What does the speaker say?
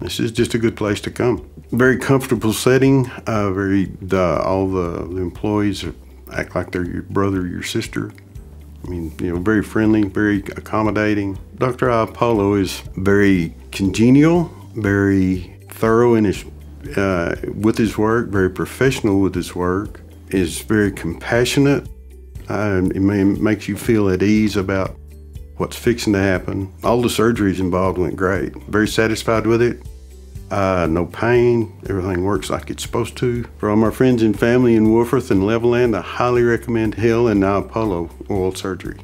This is just a good place to come. Very comfortable setting. Uh, very the, all the, the employees act like they're your brother your sister. I mean, you know, very friendly, very accommodating. Dr. Ioppolo is very congenial, very thorough in his uh, with his work, very professional with his work, is very compassionate. Uh, it may, makes you feel at ease about what's fixing to happen. All the surgeries involved went great. Very satisfied with it. Uh, no pain. Everything works like it's supposed to. For all my friends and family in Wolforth and Levelland, I highly recommend Hill and Ioppolo Oral Surgery.